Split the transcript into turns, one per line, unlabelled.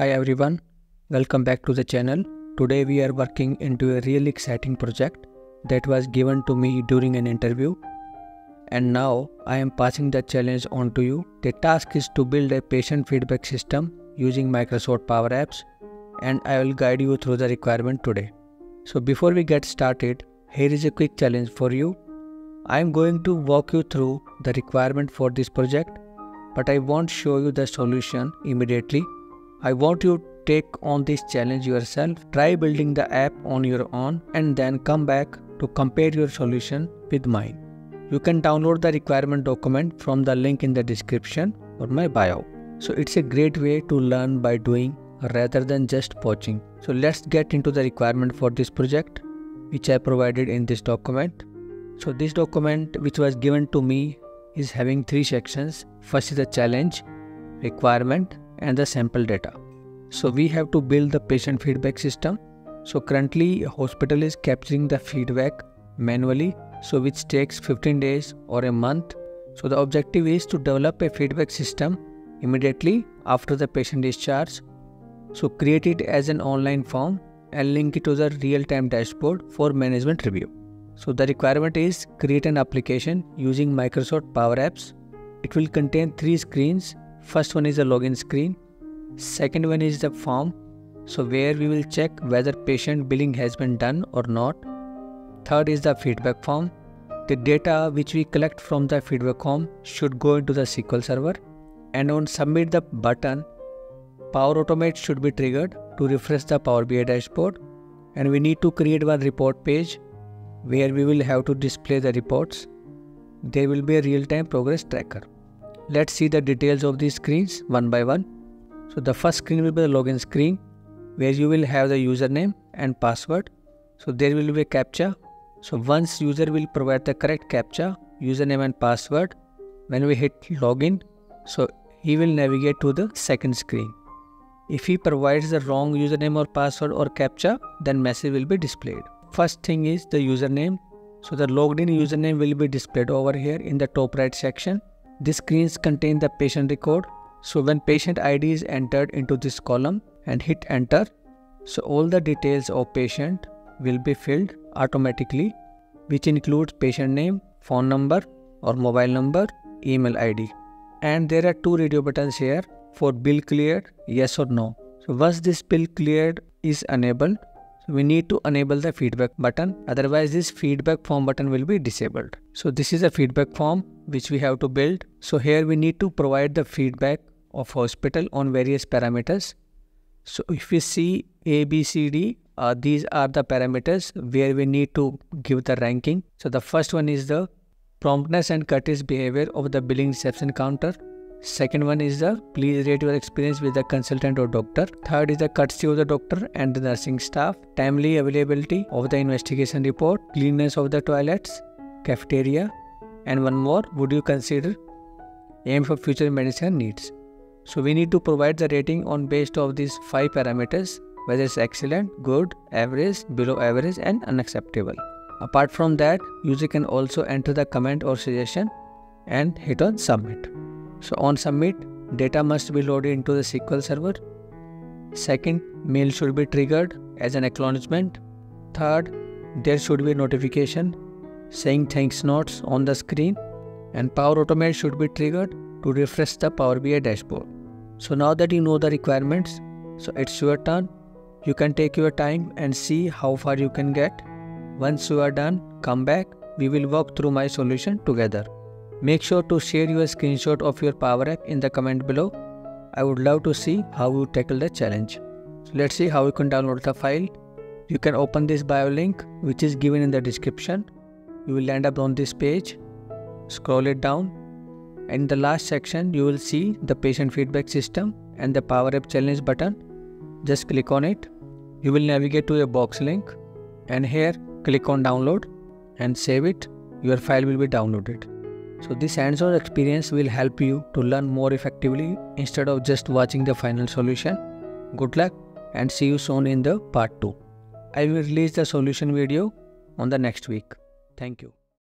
Hi everyone, welcome back to the channel. Today we are working into a really exciting project that was given to me during an interview. And now I am passing the challenge on to you. The task is to build a patient feedback system using Microsoft Power Apps and I will guide you through the requirement today. So before we get started, here is a quick challenge for you. I am going to walk you through the requirement for this project but I won't show you the solution immediately. I want you to take on this challenge yourself, try building the app on your own and then come back to compare your solution with mine. You can download the requirement document from the link in the description or my bio. So it's a great way to learn by doing rather than just watching. So let's get into the requirement for this project which I provided in this document. So this document which was given to me is having three sections. First is the challenge, requirement and the sample data. So we have to build the patient feedback system. So currently hospital is capturing the feedback manually so which takes 15 days or a month. So the objective is to develop a feedback system immediately after the patient discharge. So create it as an online form and link it to the real-time dashboard for management review. So the requirement is create an application using Microsoft Power Apps. It will contain three screens. First one is the login screen. Second one is the form. So where we will check whether patient billing has been done or not. Third is the feedback form. The data which we collect from the feedback form should go into the SQL server. And on submit the button, Power Automate should be triggered to refresh the Power BI dashboard. And we need to create one report page where we will have to display the reports. There will be a real-time progress tracker. Let's see the details of these screens one by one. So the first screen will be the login screen where you will have the username and password. So there will be a captcha. So once user will provide the correct captcha, username and password, when we hit login, so he will navigate to the second screen. If he provides the wrong username or password or captcha, then message will be displayed. First thing is the username. So the logged in username will be displayed over here in the top right section. These screens contain the patient record. So when patient ID is entered into this column and hit enter, so all the details of patient will be filled automatically, which includes patient name, phone number or mobile number, email ID. And there are two radio buttons here for bill cleared, yes or no. So once this bill cleared is enabled, we need to enable the feedback button otherwise this feedback form button will be disabled. So this is a feedback form which we have to build. So here we need to provide the feedback of hospital on various parameters. So if we see a b c d uh, these are the parameters where we need to give the ranking. So the first one is the promptness and courteous behavior of the billing reception counter Second one is the please rate your experience with the consultant or doctor. Third is the courtesy of the doctor and the nursing staff. Timely availability of the investigation report. Cleanness of the toilets, cafeteria. And one more, would you consider aim for future medicine needs? So we need to provide the rating on based of these five parameters whether it's excellent, good, average, below average and unacceptable. Apart from that, user can also enter the comment or suggestion and hit on submit. So on submit, data must be loaded into the SQL server. Second, mail should be triggered as an acknowledgement. Third, there should be a notification saying thanks notes on the screen and Power Automate should be triggered to refresh the Power BI dashboard. So now that you know the requirements, so it's your turn. You can take your time and see how far you can get. Once you are done, come back. We will work through my solution together. Make sure to share your screenshot of your Power App in the comment below. I would love to see how you tackle the challenge. So let's see how you can download the file. You can open this bio link which is given in the description. You will end up on this page. Scroll it down. And in the last section you will see the patient feedback system and the Power App challenge button. Just click on it. You will navigate to a box link and here click on download and save it. Your file will be downloaded. So this hands-on experience will help you to learn more effectively instead of just watching the final solution. Good luck and see you soon in the part 2. I will release the solution video on the next week. Thank you.